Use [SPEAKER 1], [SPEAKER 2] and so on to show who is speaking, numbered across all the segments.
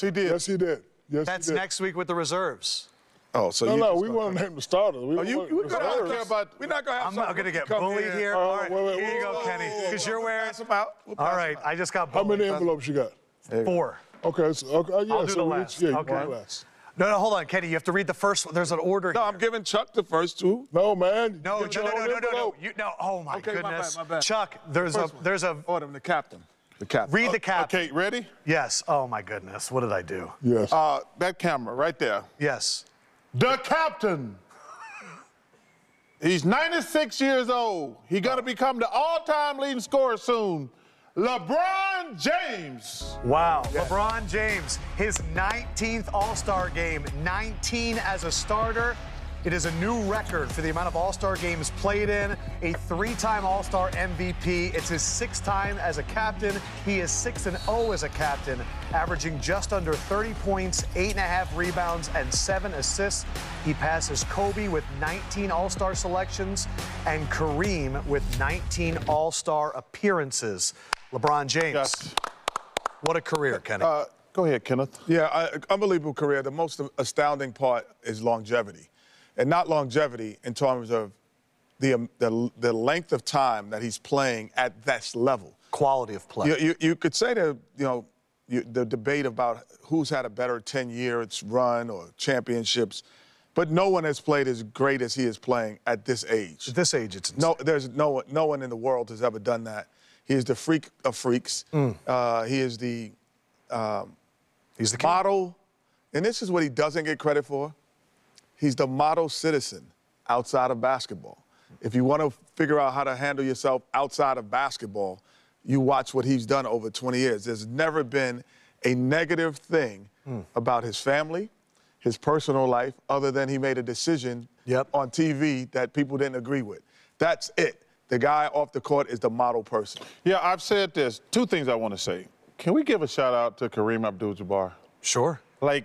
[SPEAKER 1] he did.
[SPEAKER 2] Yes, he did. Yes,
[SPEAKER 3] That's
[SPEAKER 2] he did.
[SPEAKER 3] next week with the reserves.
[SPEAKER 1] Oh, so
[SPEAKER 2] No,
[SPEAKER 1] you
[SPEAKER 2] no, we
[SPEAKER 1] gonna-
[SPEAKER 2] want to name the starters. We
[SPEAKER 1] Oh, you,
[SPEAKER 2] want-
[SPEAKER 1] you
[SPEAKER 2] the
[SPEAKER 1] don't
[SPEAKER 2] starters.
[SPEAKER 1] care about. We're not gonna have.
[SPEAKER 3] I'm not going to get
[SPEAKER 1] come
[SPEAKER 3] bullied
[SPEAKER 1] in.
[SPEAKER 3] here.
[SPEAKER 2] Uh,
[SPEAKER 3] All right,
[SPEAKER 2] wait, wait,
[SPEAKER 3] here you go,
[SPEAKER 2] whoa,
[SPEAKER 3] Kenny,
[SPEAKER 2] whoa, whoa,
[SPEAKER 3] because you're wearing.
[SPEAKER 1] Pass 'em out. We'll
[SPEAKER 3] All
[SPEAKER 1] pass 'em
[SPEAKER 3] right,
[SPEAKER 1] out.
[SPEAKER 3] I just got
[SPEAKER 2] How many envelopes you got?
[SPEAKER 3] Four.
[SPEAKER 2] Okay, so, okay, yeah,
[SPEAKER 3] I'll do
[SPEAKER 2] so
[SPEAKER 3] the
[SPEAKER 2] we-
[SPEAKER 3] last.
[SPEAKER 2] Yeah,
[SPEAKER 3] Okay.
[SPEAKER 2] last.
[SPEAKER 3] No, no, hold on, Kenny. You have to read the first one. There's an order.
[SPEAKER 1] No,
[SPEAKER 3] here.
[SPEAKER 1] I'm giving Chuck the first two.
[SPEAKER 2] No, man.
[SPEAKER 3] No, no, no, no, no, no, no. You no. Oh my
[SPEAKER 1] Okay, my bad,
[SPEAKER 3] goodness,
[SPEAKER 1] my bad.
[SPEAKER 3] Chuck. There's a
[SPEAKER 1] one.
[SPEAKER 3] there's a
[SPEAKER 1] Order him the captain. The captain.
[SPEAKER 3] read the cap.
[SPEAKER 1] Okay, ready?
[SPEAKER 3] Yes. Oh my goodness. What did I do?
[SPEAKER 2] Yes.
[SPEAKER 1] Uh, that camera right there.
[SPEAKER 3] Yes.
[SPEAKER 1] The captain. He's 96 years old. He gonna become the all-time leading scorer soon. LeBron James.
[SPEAKER 3] Wow. LeBron James, his 19th All Star game, 19 as a starter. It is a new record for the amount of All Star games played in. A three time All Star MVP. It's his sixth time as a captain. He is 6 and 0 as a captain, averaging just under 30 points, 8.5 rebounds, and 7 assists. He passes Kobe with 19 All Star selections and Kareem with 19 All Star appearances. LeBron James.
[SPEAKER 1] Yes.
[SPEAKER 3] What a career, Kenneth.
[SPEAKER 1] Uh, go ahead, Kenneth.
[SPEAKER 4] Yeah, I, unbelievable career. The most astounding part is longevity, and not longevity in terms of the um, the, the length of time that he's playing at this level.
[SPEAKER 3] Quality of play.
[SPEAKER 4] You, you, you could say that you know you, the debate about who's had a better 10 years run or championships, but no one has played as great as he is playing at this age.
[SPEAKER 3] At this age, it's
[SPEAKER 4] No, there's no one, no one in the world has ever done that. He is the freak of freaks. Uh, he is the
[SPEAKER 3] He's the king.
[SPEAKER 4] model, and this is what he doesn't get credit for. He's the model citizen outside of basketball. If you want to figure out how to handle yourself outside of basketball, you watch what he's done over 20 years. There's never been a negative thing hmm. about his family, his personal life, other than he made a decision
[SPEAKER 3] Yep.
[SPEAKER 4] on TV that people didn't agree with. That's it. The guy off the court is the model person.
[SPEAKER 1] Yeah, I've said this. Two things I want to say. Can we give a shout out to Kareem Abdul-Jabbar?
[SPEAKER 3] Sure.
[SPEAKER 1] Like,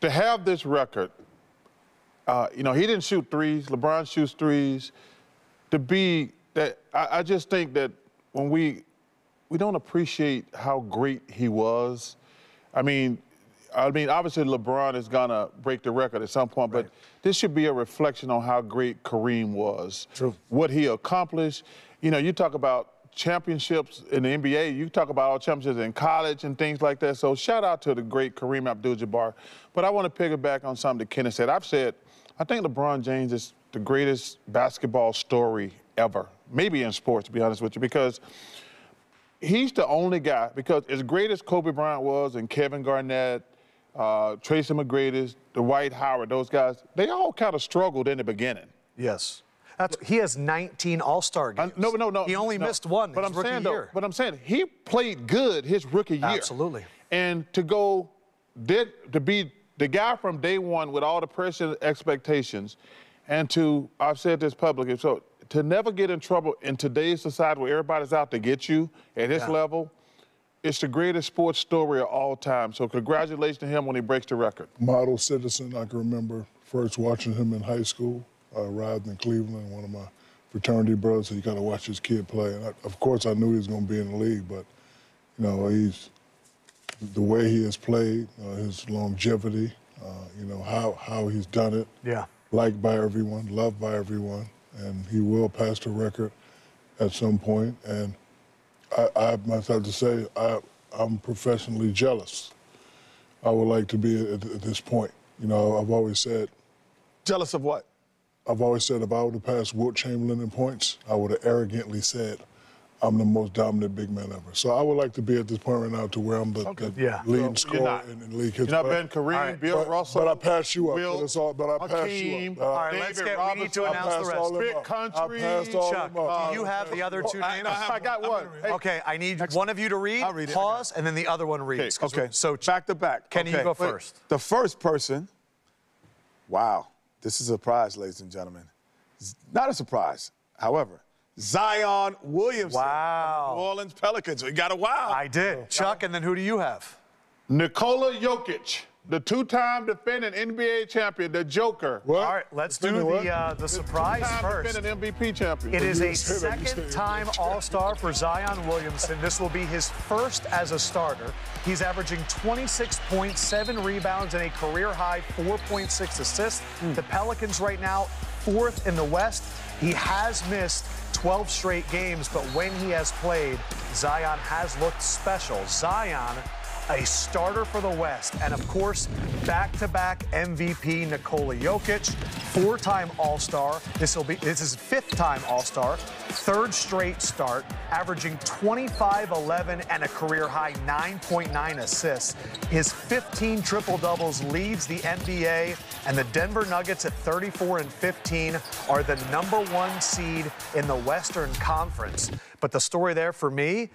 [SPEAKER 1] to have this record, uh, you know, he didn't shoot threes. LeBron shoots threes. To be that, I, I just think that when we we don't appreciate how great he was. I mean, I mean, obviously LeBron is gonna break the record at some point, but this should be a reflection on how great Kareem was.
[SPEAKER 3] True.
[SPEAKER 1] What he accomplished. You know, you talk about championships in the NBA, you talk about all championships in college and things like that. So shout out to the great Kareem Abdul-Jabbar. But I want to piggyback on something that Kenneth said. I've said, I think LeBron James is the greatest basketball story ever, maybe in sports, to be honest with you, because he's the only guy, because as great as Kobe Bryant was and Kevin Garnett, uh, Tracy McGrady, Dwight Howard, those guys, they all kind of struggled in the beginning.
[SPEAKER 3] Yes. That's, he has 19 All Star
[SPEAKER 1] I-
[SPEAKER 3] games.
[SPEAKER 1] no, no, no.
[SPEAKER 3] He only
[SPEAKER 1] no.
[SPEAKER 3] missed one.
[SPEAKER 1] But
[SPEAKER 3] his
[SPEAKER 1] I'm saying
[SPEAKER 3] year.
[SPEAKER 1] though, but I'm saying he played good his rookie year.
[SPEAKER 3] Absolutely.
[SPEAKER 1] And to go, did to be the guy from day one with all the pressure and expectations, and to I've said this publicly, so to never get in trouble in today's society where everybody's out to get you at his
[SPEAKER 3] Yeah.
[SPEAKER 1] level, it's the greatest sports story of all time. So congratulations to him when he breaks the record.
[SPEAKER 2] Model citizen. I can remember first watching him in high school. I arrived in Cleveland. One of my fraternity brothers said, "You got to watch this kid play." And I, of course, I knew he was going to be in the league, but you know, he's the way he has played, uh, his longevity. Uh, you know how how he's done it.
[SPEAKER 3] Yeah.
[SPEAKER 2] liked by everyone, loved by everyone, and he will pass the record at some point. And I, I must have to say, I, I'm professionally jealous. I would like to be at, at this point. You know, I've always said,
[SPEAKER 4] Jealous of what?
[SPEAKER 2] I've always said, if I would have passed Wilt Chamberlain in points, I would have arrogantly said, I'm the most dominant big man ever. So I would like to be at this point right now to where I'm the, the
[SPEAKER 3] Yeah.
[SPEAKER 2] leading
[SPEAKER 1] So
[SPEAKER 2] scorer
[SPEAKER 1] not-
[SPEAKER 2] in, in league
[SPEAKER 1] You're not
[SPEAKER 2] But-
[SPEAKER 1] Ben Kareem,
[SPEAKER 3] All right.
[SPEAKER 1] Bill
[SPEAKER 2] but,
[SPEAKER 1] Russell.
[SPEAKER 2] but I pass you up.
[SPEAKER 1] Wilt,
[SPEAKER 2] but it's all, but I pass you up. Uh,
[SPEAKER 3] All right, let's
[SPEAKER 1] David
[SPEAKER 3] get. We need to announce the rest.
[SPEAKER 2] all
[SPEAKER 1] Big country.
[SPEAKER 2] I passed all
[SPEAKER 3] Chuck,
[SPEAKER 2] them up.
[SPEAKER 3] do you have the other two
[SPEAKER 1] I,
[SPEAKER 3] names?
[SPEAKER 1] I got one. Hey,
[SPEAKER 3] Okay, I need one of you to read,
[SPEAKER 4] I'll read it.
[SPEAKER 3] pause, and then the other one reads. 'cause
[SPEAKER 4] Okay,
[SPEAKER 3] So,
[SPEAKER 4] back to back.
[SPEAKER 3] Kenny, you go
[SPEAKER 4] Wait,
[SPEAKER 3] first.
[SPEAKER 4] The first person, wow, this is a surprise, ladies and gentlemen. It's Not a surprise, however, Zion Williamson.
[SPEAKER 3] Wow.
[SPEAKER 4] New Orleans Pelicans. We got a wow.
[SPEAKER 3] I did. Chuck, and then who do you have?
[SPEAKER 1] Nikola Jokic. the two-time defending NBA champion, the Joker.
[SPEAKER 2] What?
[SPEAKER 3] All right, let's do the uh, the surprise
[SPEAKER 1] Two-time
[SPEAKER 3] first.
[SPEAKER 1] defending MVP champion.
[SPEAKER 3] It is a
[SPEAKER 2] just said that, you
[SPEAKER 3] second
[SPEAKER 2] said-
[SPEAKER 3] time All Star for Zion Williamson. This will be his first as a starter. He's averaging 26.7 rebounds and a career high 4.6 assists.
[SPEAKER 2] Hmm.
[SPEAKER 3] The Pelicans right now, fourth in the West. He has missed 12 straight games, but when he has played, Zion has looked special. Zion a starter for the West, and of course, back-to-back MVP Nikola Jokic, four-time All-Star. This will be this is fifth-time All-Star, third straight start, averaging 25, 11, and a career-high 9.9 assists. His 15 triple-doubles leads the NBA, and the Denver Nuggets at 34 and 15 are the number one seed in the Western Conference. But the story there for me.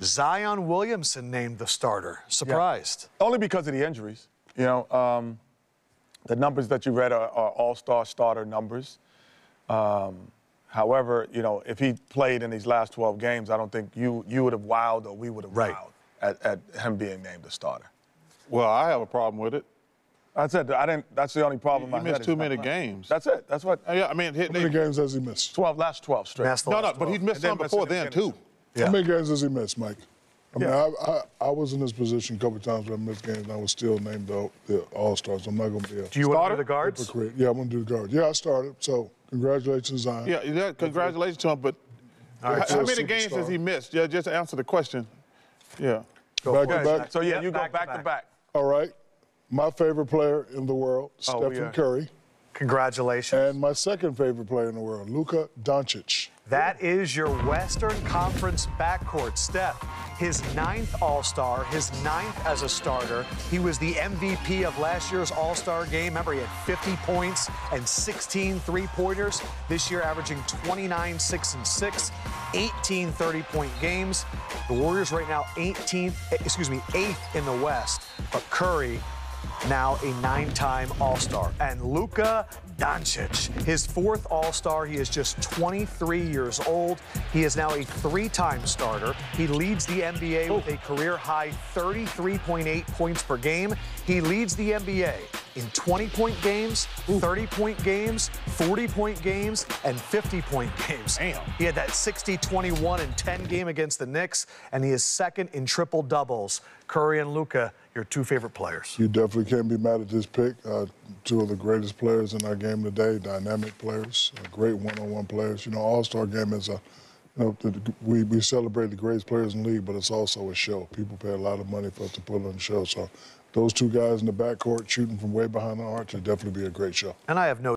[SPEAKER 3] Zion Williamson named the starter. Surprised.
[SPEAKER 4] Only because of the injuries. You know, um, the numbers that you read are, are all-star starter numbers. Um, however, you know, if he played in these last 12 games, I don't think you you would have wowed or we would have
[SPEAKER 3] Right.
[SPEAKER 4] wowed at, at him being named the starter.
[SPEAKER 1] well, I have a problem with it.
[SPEAKER 4] That's it. I didn't. That's the only problem.
[SPEAKER 1] He
[SPEAKER 4] I
[SPEAKER 1] missed
[SPEAKER 4] had is
[SPEAKER 1] too many games.
[SPEAKER 4] That's it. That's what.
[SPEAKER 1] Uh, Yeah, I mean, hit,
[SPEAKER 2] How many games has he missed?
[SPEAKER 4] 12 last 12 straight.
[SPEAKER 3] That's the
[SPEAKER 1] no, no,
[SPEAKER 3] last
[SPEAKER 1] but he
[SPEAKER 3] 12.
[SPEAKER 1] missed
[SPEAKER 4] And
[SPEAKER 1] some before then
[SPEAKER 4] again.
[SPEAKER 1] too.
[SPEAKER 3] Yeah.
[SPEAKER 2] How many games has he missed, Mike? I mean,
[SPEAKER 4] Yeah.
[SPEAKER 2] I, I, I was in this position a couple of times where I missed games and I was still named the, the All Stars. I'm not going to be a
[SPEAKER 3] Do you want to
[SPEAKER 4] Starter?
[SPEAKER 3] do the guards?
[SPEAKER 2] hypocrite. Yeah, I'm going to do the guard. Yeah, I started. So congratulations, Zion.
[SPEAKER 1] Yeah, yeah, congratulations to him. But how,
[SPEAKER 2] right,
[SPEAKER 1] how
[SPEAKER 2] so
[SPEAKER 1] many games
[SPEAKER 2] superstar.
[SPEAKER 1] has he missed? Yeah, just answer the question. Yeah.
[SPEAKER 2] Back to back.
[SPEAKER 4] So yeah,
[SPEAKER 3] Yep,
[SPEAKER 4] you go
[SPEAKER 3] back to
[SPEAKER 4] back to
[SPEAKER 3] back.
[SPEAKER 4] back.
[SPEAKER 2] All right. My favorite player in the world,
[SPEAKER 4] Oh,
[SPEAKER 2] Stephen
[SPEAKER 4] yeah.
[SPEAKER 2] Curry.
[SPEAKER 3] Congratulations.
[SPEAKER 2] And my second favorite player in the world, Luka Doncic.
[SPEAKER 3] That is your Western Conference backcourt. Steph, his ninth All Star, his ninth as a starter. He was the MVP of last year's All Star game. Remember, he had 50 points and 16 three pointers. This year, averaging 29, 6, and 6, 18 30 point games. The Warriors right now 18th, excuse me, 8th in the West. But Curry now a nine-time All-Star. And Luka Doncic, his fourth All-Star. He is just 23 years old. He is now a three-time starter. He leads the NBA with oh. a career-high 33.8 points per game. He leads the NBA in 20-point games, 30-point games, 40-point games, and 50-point games.
[SPEAKER 1] Damn.
[SPEAKER 3] He had that 60, 21, and 10 game against the Knicks, and he is second in triple doubles. Curry and Luka, your two favorite players.
[SPEAKER 2] You definitely can't be mad at this pick. Uh, two of the greatest players in our game today, dynamic players, uh, great one-on-one players. You know, All-Star game is a, you know, the, we, we celebrate the greatest players in the league, but it's also a show. People pay a lot of money for us to put on the show. So those two guys in the backcourt shooting from way behind the arc should definitely be a great show.
[SPEAKER 3] And I have no